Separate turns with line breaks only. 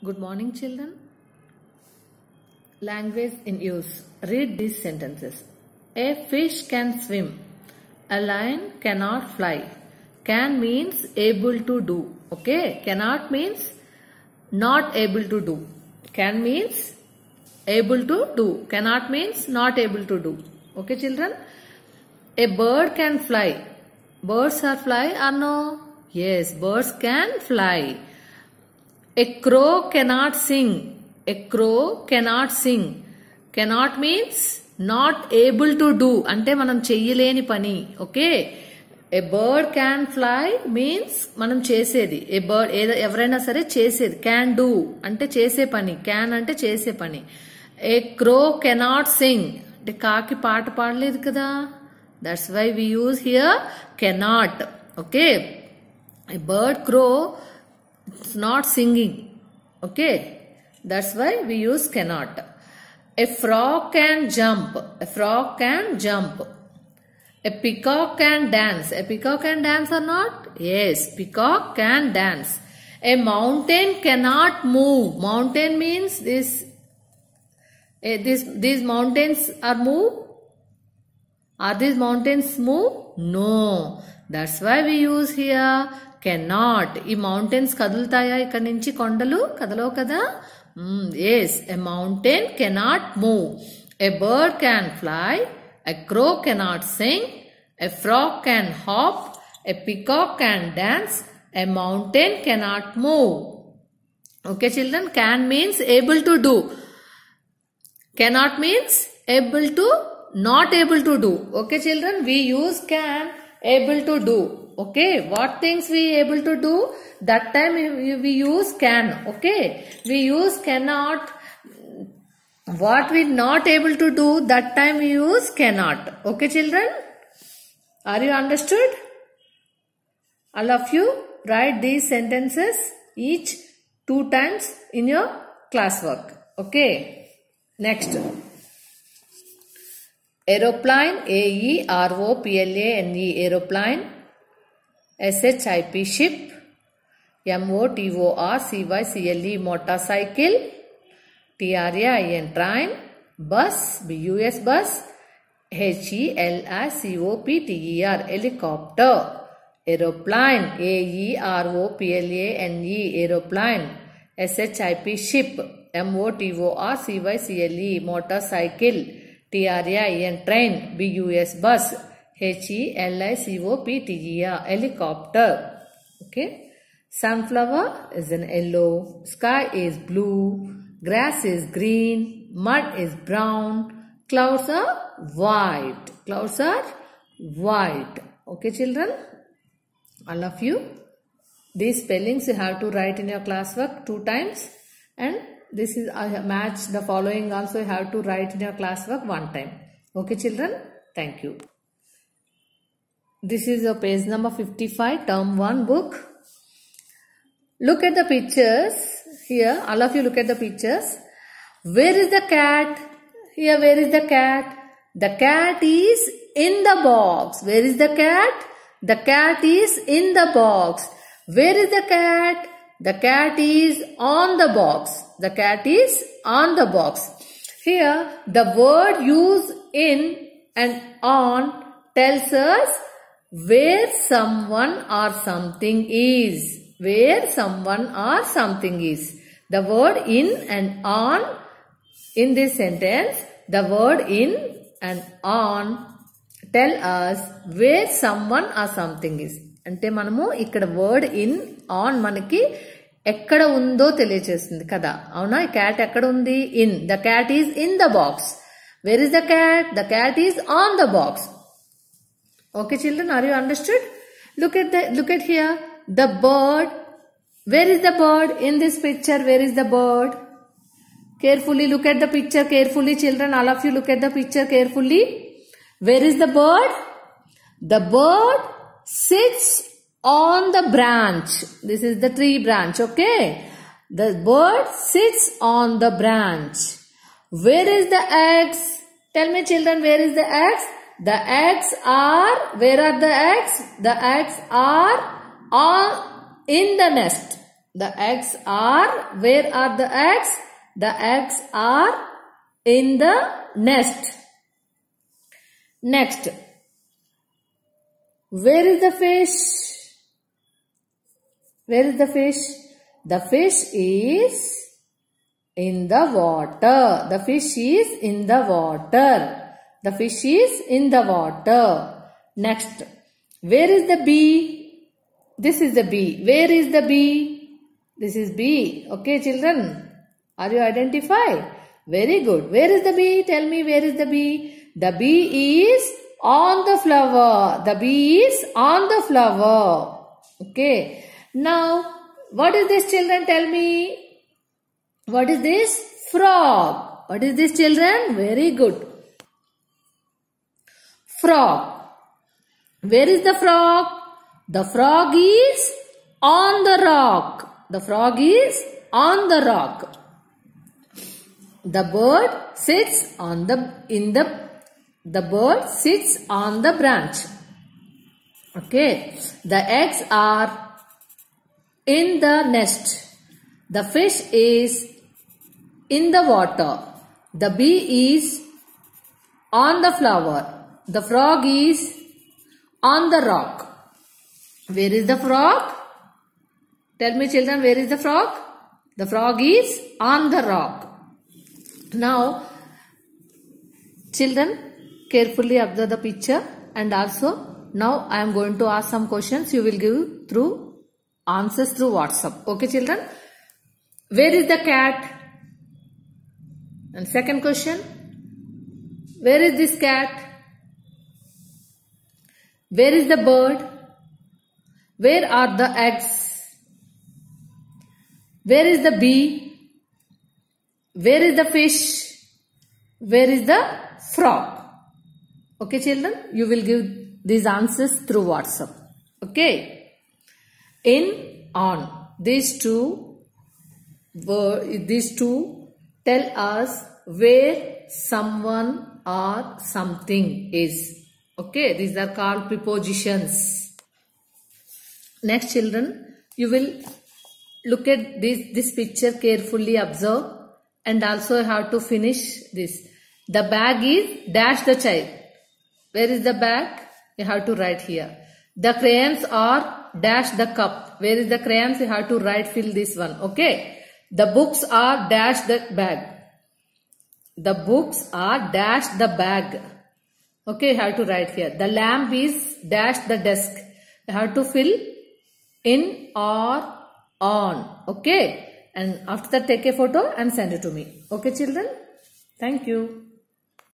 Good morning, children. Language in use. Read these sentences. A fish can swim. A lion cannot fly. Can means able to do. Okay. Cannot means not able to do. Can means able to do. Cannot means not able to do. Okay, children. A bird can fly. Birds are fly or no? Yes, birds can fly. A crow cannot sing. A crow cannot sing. Cannot means not able to do. అంటే మనం చెయ్యలేని పని. Okay? A bird can fly means మనం చేసేది. ఏ bird ఏదో ఎవరైనా సరే చేసేది. క్యాన్ డూ అంటే చేసే పని. క్యాన్ అంటే చేసే పని. A crow cannot sing. అంటే కాకి పాట పాడలేదు కదా? That's why we use here cannot. Okay? A bird crow not singing. Okay? That's why we use cannot. A frog can jump. A frog can jump. A peacock can dance. A peacock can dance or not? Yes peacock can dance. A mountain cannot move. Mountain means this eh, this these mountains are move? Are these mountains move? No. That's why we use here cannot. ఈ mountains కదులుతాయా ఇక్కడ నుంచి కొండలు కదలవు కదా yes a mountain cannot move a bird can fly a crow cannot sing a frock can hop a peacock can dance a mountain cannot move okay children can means able to do cannot means able to not able to do okay children we use can able to do okay what things we able to do? That time we, use can okay? We use cannot. What we not able to do that time we use cannot. Okay children? Are you understood? All of you write these sentences each two times in your classwork. Okay next. Aeroplane a e r o p l a n e aeroplane S H I P ship M O T O R C Y C L E motorcycle T R A I N train bus B U S bus H E L I C O P T E R helicopter aeroplane A E R O P L A N E aeroplane S H I P ship M O T O R C Y C L E motorcycle T R A I N train B U S bus h e l i c o p t e r helicopter. Okay? Sunflower is an yellow. Sky is blue. Grass is green. Mud is brown. Clouds are white. Clouds are white. Okay children? All of you? These spellings you have to write in your classwork two times. And this is have match the following also you have to write in your classwork one time. Okay children? Thank you this is a page number 55 term 1 book. Look at the pictures here. All of you look at the pictures. Where is the cat? Here where is the cat? The cat is in the box. Where is the cat? The cat is in the box. Where is the cat? The cat is on the box. The cat is on the box. Here the word used in and on tells us where someone or something is where someone or something is the word in and on in this sentence the word in and on tell us where someone or something is అంటే మనము ఇక్కడ word in on మనకి ఎక్కడ ఉందో తెలియజేస్తుంది కదా. అవునా? Cat ఎక్కడ ఉంది? In the cat is in the box where is the cat the cat is on the box Okay children, are you understood? Look at the look at here. The bird. Where is the bird? In this picture, where is the bird? Carefully look at the picture carefully children. All of you look at the picture carefully. Where is the bird? The bird sits on the branch. This is the tree branch, okay? The bird sits on the branch. Where is the eggs? Tell me children, where is the eggs? The eggs are where are the eggs the eggs are on in the nest The eggs are, where are the eggs? The eggs are in the nest. Next, where is the fish? Where is the fish? The fish is in the water. The fish is in the water. The fish is in the water. Next, where is the bee? This is the bee. Where is the bee? This is bee. Okay, children. Are you identify? Very good. Where is the bee? Tell me where is the bee? The bee is on the flower. The bee is on the flower. Okay. Now, what is this children? Tell me. What is this? Frog. What is this children? Very good. Frog. Where is the frog? The frog is on the rock. The frog is on the rock. The bird sits on the in the the bird sits on the branch. Okay. The eggs are in the nest. The fish is in the water. The bee is on the flower. The frog is on the rock. Where is the frog? Tell me children, where is the frog? The frog is on the rock. Now, children, carefully observe the picture and also now I am going to ask some questions. You will give through answers through WhatsApp. Okay children? Where is the cat? And second question, where is this cat? Where is the bird? Where are the eggs? Where is the bee? Where is the fish? Where is the frog? Okay children, you will give these answers through WhatsApp. Okay. In, on. These two, these two tell us where someone or something is. Okay, these are called prepositions. Next children, you will look at this, this picture carefully observe and also have to finish this. The bag is dash the child. Where is the bag? You have to write here. The crayons are dash the cup. Where is the crayons? You have to write fill this one. Okay. The books are dash the bag. The books are dash the bag. Okay, you have to write here. The lamp is dash the desk. You have to fill in or on. Okay. And after that take a photo and send it to me. Okay children. Thank you.